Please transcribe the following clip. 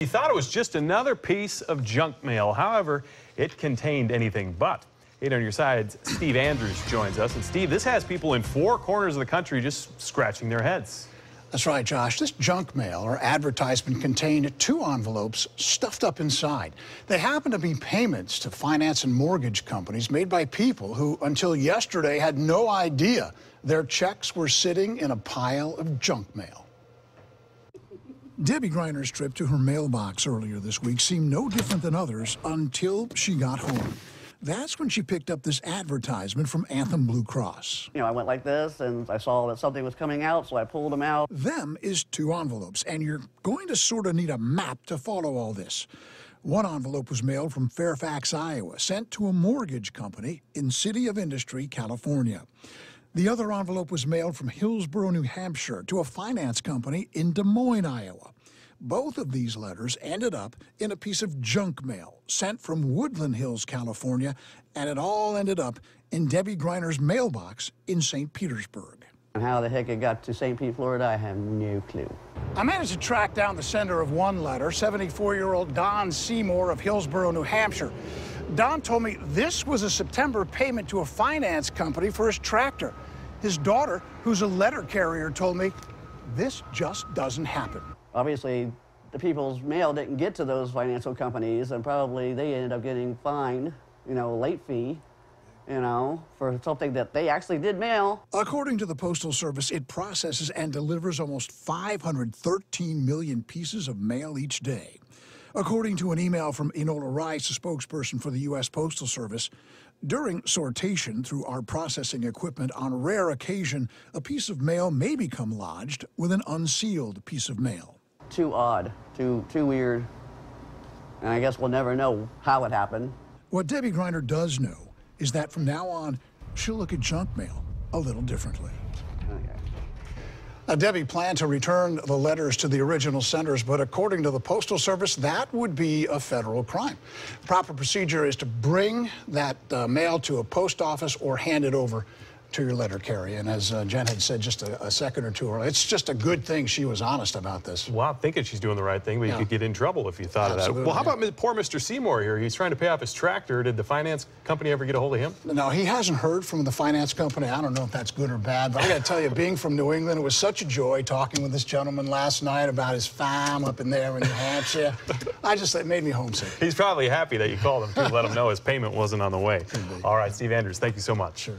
He thought it was just another piece of junk mail. However, it contained anything but. Eight on your sides, Steve Andrews joins us. And Steve, this has people in four corners of the country just scratching their heads. That's right, Josh. This junk mail or advertisement contained two envelopes stuffed up inside. They happen to be payments to finance and mortgage companies made by people who, until yesterday, had no idea their checks were sitting in a pile of junk mail. Debbie Griner's trip to her mailbox earlier this week seemed no different than others until she got home. That's when she picked up this advertisement from Anthem Blue Cross. You know, I went like this and I saw that something was coming out, so I pulled them out. Them is two envelopes, and you're going to sort of need a map to follow all this. One envelope was mailed from Fairfax, Iowa, sent to a mortgage company in City of Industry, California. The other envelope was mailed from Hillsborough, New Hampshire to a finance company in Des Moines, Iowa. Both of these letters ended up in a piece of junk mail sent from Woodland Hills, California, and it all ended up in Debbie Griner's mailbox in St. Petersburg. And how the heck it got to St. Pete, Florida, I have no clue. I managed to track down the sender of one letter, 74-year-old Don Seymour of Hillsborough, New Hampshire. Don told me this was a September payment to a finance company for his tractor. His daughter, who's a letter carrier, told me this just doesn't happen. Obviously, the people's mail didn't get to those financial companies, and probably they ended up getting fined, you know, late fee, you know, for something that they actually did mail. According to the Postal Service, it processes and delivers almost 513 million pieces of mail each day. According to an email from Enola Rice, a spokesperson for the U.S. Postal Service, during sortation through our processing equipment, on rare occasion, a piece of mail may become lodged with an unsealed piece of mail. Too odd, too, too weird. And I guess we'll never know how it happened. What Debbie Griner does know is that from now on, she'll look at junk mail a little differently. Okay. Uh, Debbie planned to return the letters to the original senders, but according to the Postal Service, that would be a federal crime. Proper procedure is to bring that uh, mail to a post office or hand it over to your letter Carrie. And as uh, Jen had said just a, a, second or two earlier, it's just a good thing she was honest about this. Well, I'm thinking she's doing the right thing, but yeah. you could get in trouble if you thought Absolutely, of that. Well, how yeah. about poor Mr. Seymour here? He's trying to pay off his tractor. Did the finance company ever get a hold of him? No, he hasn't heard from the finance company. I don't know if that's good or bad, but I got to tell you, being from New England, it was such a joy talking with this gentleman last night about his farm up in there in New Hampshire. I just, it made me homesick. He's probably happy that you called him to let him know his payment wasn't on the way. All right, Steve Andrews, thank you so much. Sure.